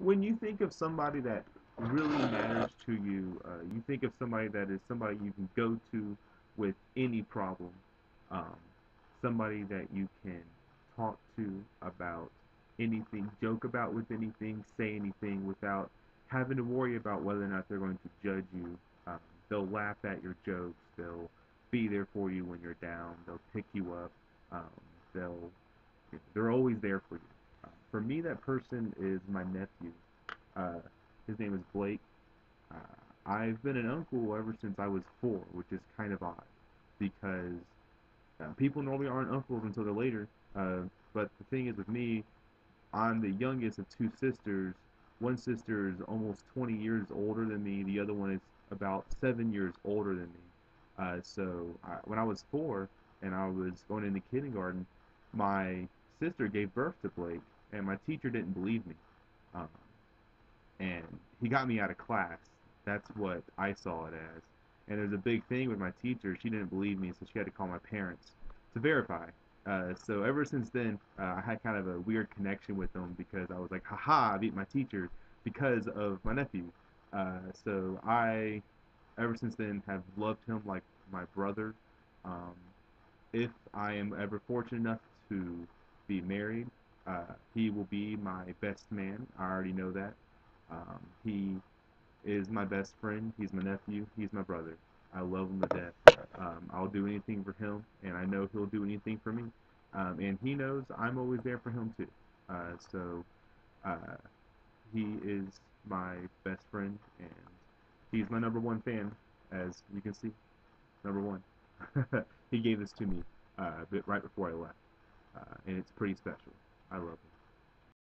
when you think of somebody that really matters to you, uh, you think of somebody that is somebody you can go to with any problem, um, somebody that you can talk to about anything, joke about with anything, say anything without having to worry about whether or not they're going to judge you. Um, they'll laugh at your jokes. They'll be there for you when you're down. They'll pick you up. Um, they'll they're always there for you. Uh, for me, that person is my nephew. Uh, his name is Blake. Uh, I've been an uncle ever since I was four, which is kind of odd because uh, people normally aren't uncles until they're later. Uh, but the thing is with me, I'm the youngest of two sisters. One sister is almost 20 years older than me. The other one is about seven years older than me. Uh, so I, when I was four and I was going into kindergarten, my sister gave birth to Blake, and my teacher didn't believe me. Um, and he got me out of class. That's what I saw it as. And there's a big thing with my teacher. She didn't believe me, so she had to call my parents to verify. Uh, so ever since then, uh, I had kind of a weird connection with them because I was like, haha, I beat my teacher because of my nephew. Uh, so I, ever since then, have loved him like my brother. Um, if I am ever fortunate enough to be married, uh, he will be my best man. I already know that. Um, he is my best friend. He's my nephew. He's my brother. I love him to death. Um, I'll do anything for him, and I know he'll do anything for me. Um, and he knows I'm always there for him too. Uh, so uh, he is my best friend, and he's my number one fan, as you can see. Number one. he gave this to me uh, right before I left, uh, and it's pretty special. I love him.